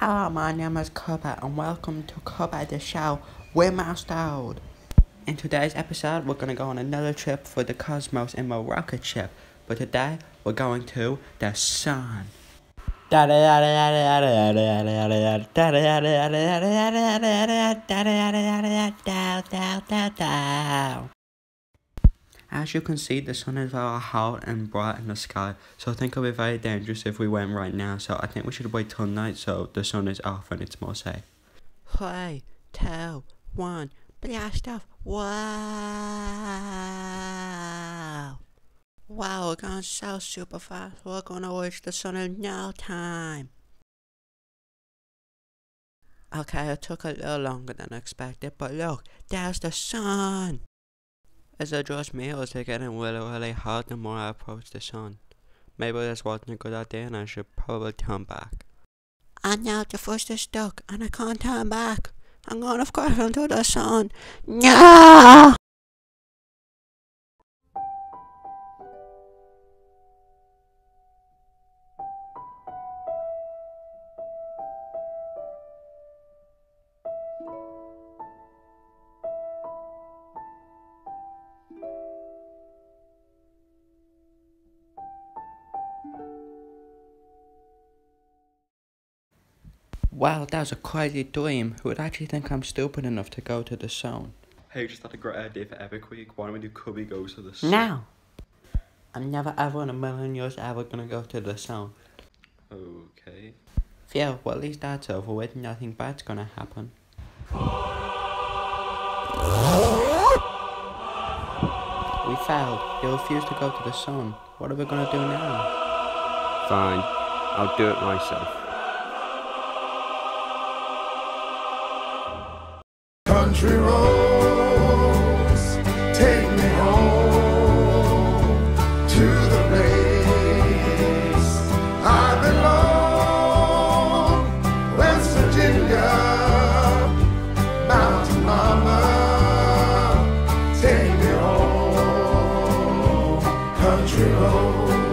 Hello, my name is Cubby and welcome to Cubby the Show with Master Old. In today's episode, we're going to go on another trip for the cosmos in my rocket ship. But today, we're going to the sun. As you can see, the sun is very hot and bright in the sky, so I think it'll be very dangerous if we went right now, so I think we should wait till night so the sun is off and it's more safe. Three, two, one, blast off. Wow! Wow, we're going so super fast, we're gonna reach the sun in no time. Okay, it took a little longer than expected, but look, there's the sun! Is I me or is it getting really really hot the more I approach the sun? Maybe this wasn't a good idea and I should probably turn back. And now the first is stuck and I can't turn back. I'm gonna crash into the sun. No! Wow, that was a crazy dream. Who would actually think I'm stupid enough to go to the zone? Hey, just had a great idea for Epic Week. Why don't we do Cubby Goes to the Sun? Now! I'm never ever in a million years ever gonna go to the zone. Okay. Yeah, well at least that's over with. Nothing bad's gonna happen. We failed. You refused to go to the zone. What are we gonna do now? Fine. I'll do it myself. Country roads, take me home to the place I belong. West Virginia, Mountain Mama, take me home. Country roads.